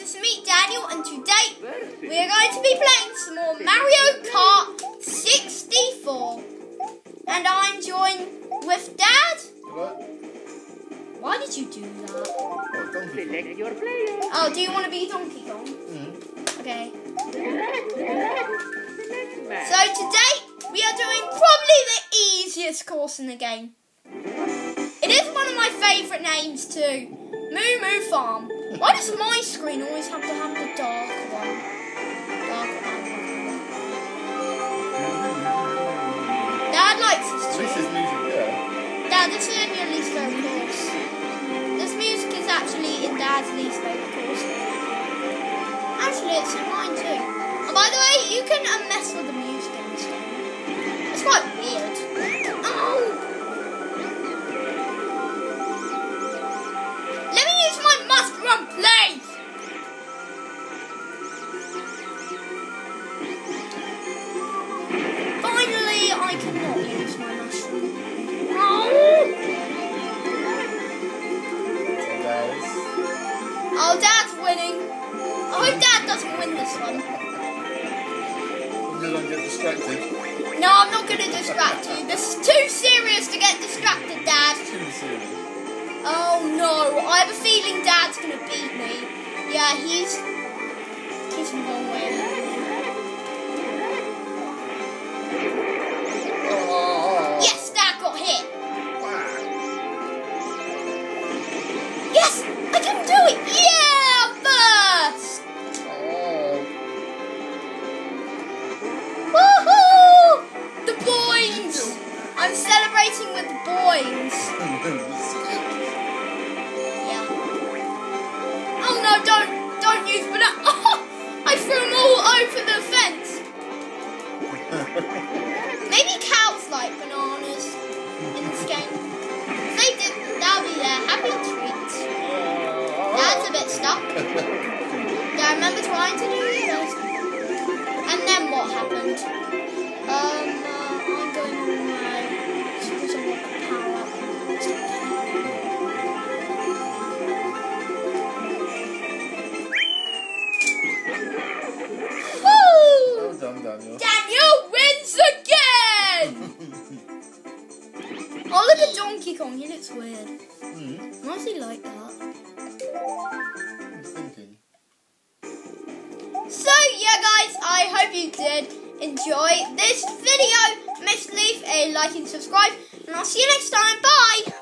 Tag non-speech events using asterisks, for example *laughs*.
it's me, Daniel, and today we are going to be playing some more Mario Kart 64. And I'm joined with Dad. What? Why did you do that? Oh, Donkey Kong. Select your player. Oh, do you want to be Donkey Kong? Mm. Okay. So today we are doing probably the easiest course in the game. It is one of my favourite names too. Moo Moo Farm. Why does my screen always have to have the dark one? Dark one. Dad likes this This is music, yeah. Dad, this is in your least favourite course. This music is actually in Dad's least favourite course. Actually, it's in mine too. And by the way, you can uh, Oh, Dad's winning. Oh, I hope Dad doesn't win this one. I'm gonna get distracted. No, I'm not going to distract you. This is too serious to get distracted, Dad. Too serious. Oh no, I have a feeling Dad's going to beat me. Yeah, he's he's a boys. Yeah. Oh no, don't don't use banana. Oh, *laughs* I threw them all over the fence. *laughs* Maybe cows like bananas in this game. If they did, that'll be their happy treat. Dad's a bit stuck. Yeah, I remember trying to do this. Donkey Kong. He looks weird. Hmm, Why is he like that? I'm thinking. So, yeah, guys, I hope you did enjoy this video. Miss leave a like and subscribe, and I'll see you next time. Bye!